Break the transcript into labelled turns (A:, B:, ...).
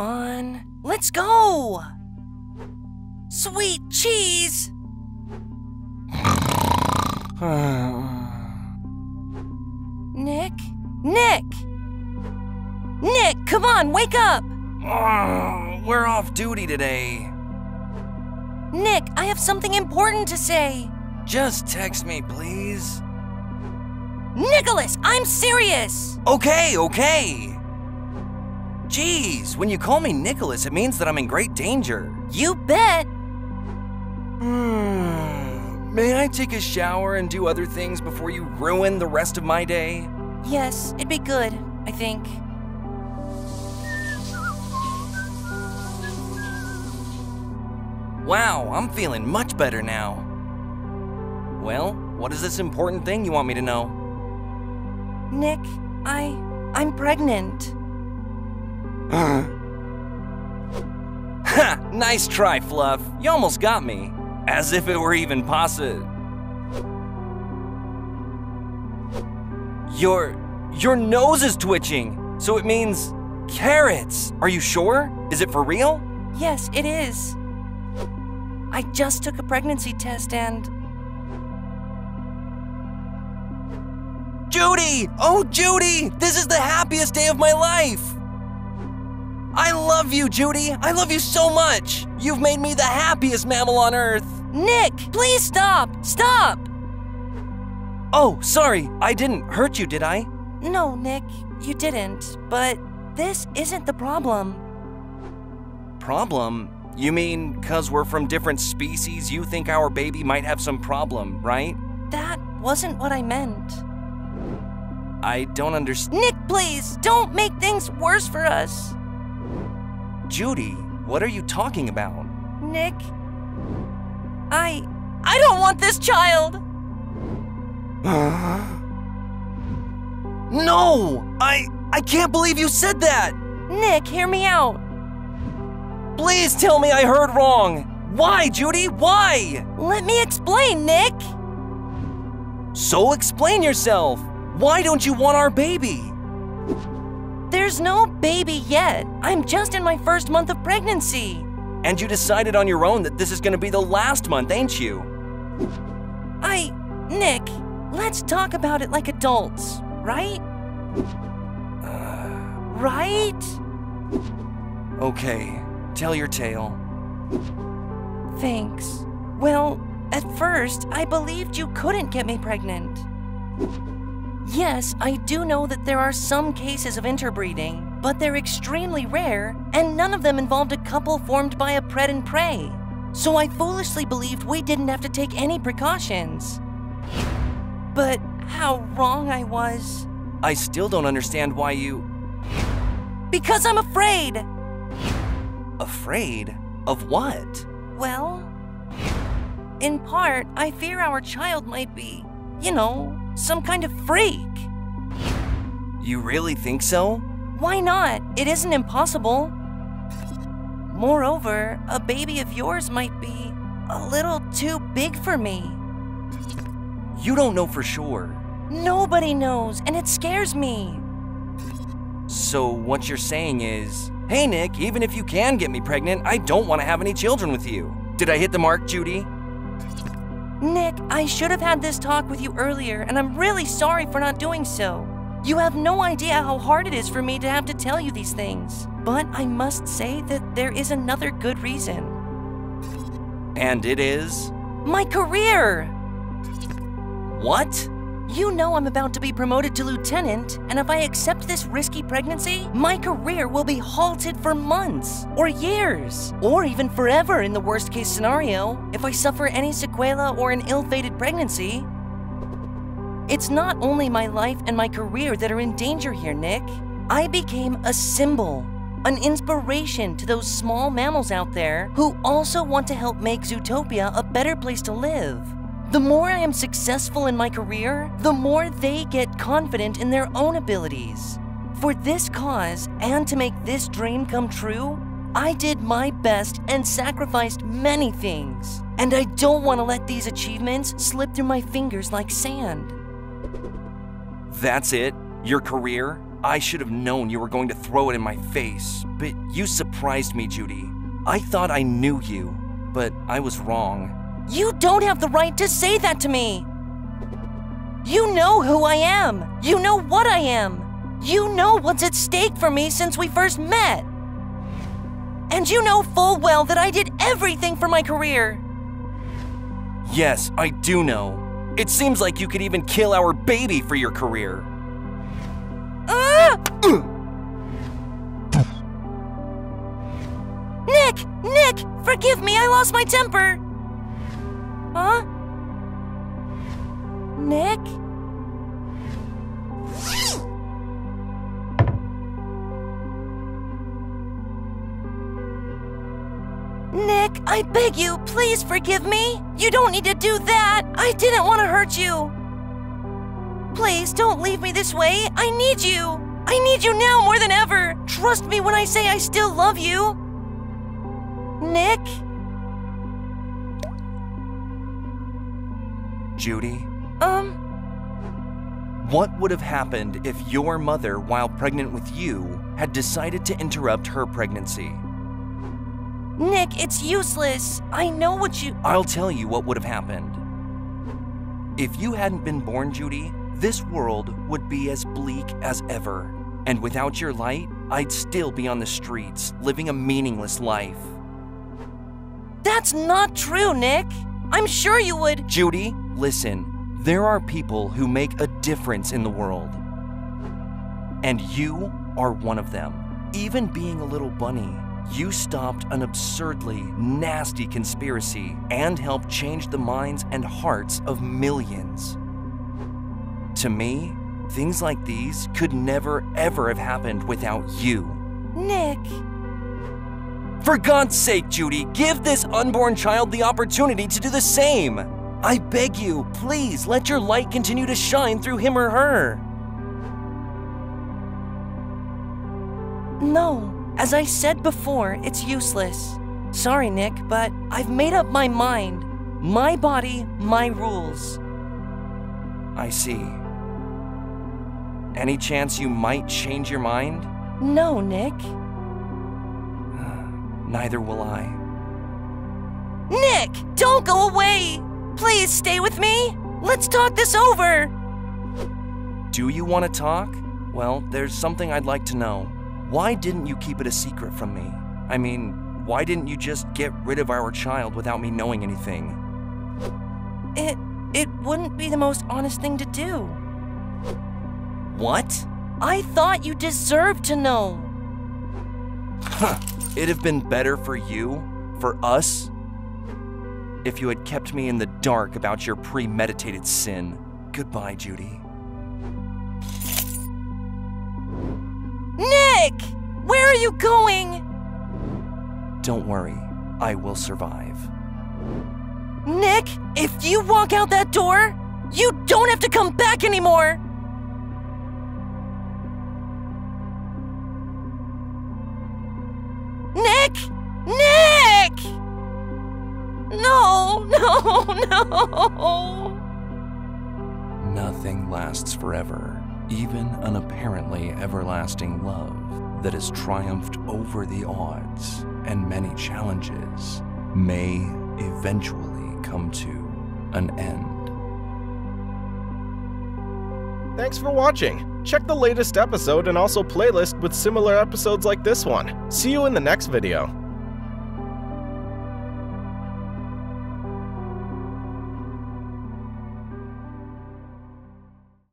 A: on, let's go! Sweet cheese! Nick? Nick! Nick, come on, wake up!
B: We're off duty today.
A: Nick, I have something important to say.
B: Just text me, please.
A: Nicholas, I'm serious!
B: Okay, okay. Geez, when you call me Nicholas, it means that I'm in great danger.
A: You bet!
B: Hmm. May I take a shower and do other things before you ruin the rest of my day?
A: Yes, it'd be good, I think.
B: Wow, I'm feeling much better now. Well, what is this important thing you want me to know?
A: Nick, I. I'm pregnant. Uh-huh.
B: Ha! Nice try, Fluff. You almost got me. As if it were even possible. Your. Your nose is twitching, so it means carrots. Are you sure? Is it for real?
A: Yes, it is. I just took a pregnancy test and.
B: Judy! Oh, Judy! This is the happiest day of my life! I love you, Judy! I love you so much! You've made me the happiest mammal on Earth!
A: Nick, please stop! Stop!
B: Oh, sorry, I didn't hurt you, did I?
A: No, Nick, you didn't. But this isn't the problem.
B: Problem? You mean, cause we're from different species, you think our baby might have some problem, right?
A: That wasn't what I meant.
B: I don't understand.
A: Nick, please, don't make things worse for us.
B: Judy, what are you talking about?
A: Nick, I. I don't want this child!
B: no! I. I can't believe you said that!
A: Nick, hear me out.
B: Please tell me I heard wrong! Why, Judy? Why?
A: Let me explain, Nick!
B: So explain yourself! Why don't you want our baby?
A: There's no baby yet. I'm just in my first month of pregnancy.
B: And you decided on your own that this is gonna be the last month, ain't you?
A: I. Nick, let's talk about it like adults, right? Uh. right?
B: Okay, tell your tale.
A: Thanks. Well, at first, I believed you couldn't get me pregnant. Yes, I do know that there are some cases of interbreeding, but they're extremely rare, and none of them involved a couple formed by a pred and prey. So I foolishly believed we didn't have to take any precautions. But how wrong I was.
B: I still don't understand why you.
A: Because I'm afraid!
B: Afraid? Of what?
A: Well, in part, I fear our child might be, you know, some kind of freak.
B: You really think so?
A: Why not? It isn't impossible. Moreover, a baby of yours might be a little too big for me.
B: You don't know for sure.
A: Nobody knows, and it scares me.
B: So, what you're saying is hey, Nick, even if you can get me pregnant, I don't want to have any children with you. Did I hit the mark, Judy?
A: Nick, I should have had this talk with you earlier, and I'm really sorry for not doing so. You have no idea how hard it is for me to have to tell you these things. But I must say that there is another good reason.
B: And it is?
A: My career!
B: What?
A: You know I'm about to be promoted to lieutenant, and if I accept this risky pregnancy, my career will be halted for months, or years, or even forever in the worst case scenario if I suffer any sequela or an ill fated pregnancy. It's not only my life and my career that are in danger here, Nick. I became a symbol, an inspiration to those small mammals out there who also want to help make Zootopia a better place to live. The more I am successful in my career, the more they get confident in their own abilities. For this cause and to make this dream come true, I did my best and sacrificed many things. And I don't want to let these achievements slip through my fingers like sand.
B: That's it? Your career? I should have known you were going to throw it in my face, but you surprised me, Judy. I thought I knew you, but I was wrong.
A: You don't have the right to say that to me. You know who I am. You know what I am. You know what's at stake for me since we first met. And you know full well that I did everything for my career.
B: Yes, I do know. It seems like you could even kill our baby for your career.
A: Ah! Nick! Nick! Forgive me, I lost my temper! Huh? Nick? Nick, I beg you, please forgive me. You don't need to do that. I didn't want to hurt you. Please don't leave me this way. I need you. I need you now more than ever. Trust me when I say I still love you. Nick?
B: Judy,
A: Um,
B: what would have happened if your mother, while pregnant with you, had decided to interrupt her pregnancy?
A: Nick, it's useless. I know what you.
B: I'll tell you what would have happened. If you hadn't been born, Judy, this world would be as bleak as ever. And without your light, I'd still be on the streets, living a meaningless life.
A: That's not true, Nick. I'm sure you would.
B: Judy, listen. There are people who make a difference in the world. And you are one of them. Even being a little bunny, you stopped an absurdly nasty conspiracy and helped change the minds and hearts of millions. To me, things like these could never ever have happened without you.
A: Nick.
B: For God's sake, Judy, give this unborn child the opportunity to do the same. I beg you, please let your light continue to shine through him or her.
A: No. As I said before, it's useless. Sorry, Nick, but I've made up my mind. My body, my rules.
B: I see. Any chance you might change your mind?
A: No, Nick.
B: Neither will I.
A: Nick, don't go away! Please stay with me! Let's talk this over!
B: Do you want to talk? Well, there's something I'd like to know. Why didn't you keep it a secret from me? I mean, why didn't you just get rid of our child without me knowing anything?
A: It it wouldn't be the most honest thing to do.
B: What?
A: I thought you deserved to know.
B: Huh. It'd have been better for you, for us, if you had kept me in the dark about your premeditated sin. Goodbye, Judy.
A: Nick! Where are you going?
B: Don't worry, I will survive.
A: Nick, if you walk out that door, you don't have to come back anymore! Nick! Nick! No, no, no!
B: Nothing lasts forever, even an apparently everlasting love that has triumphed over the odds and many challenges may eventually come to an end.
C: Thanks for watching. Check the latest episode and also playlist with similar episodes like this one. See you in the next video.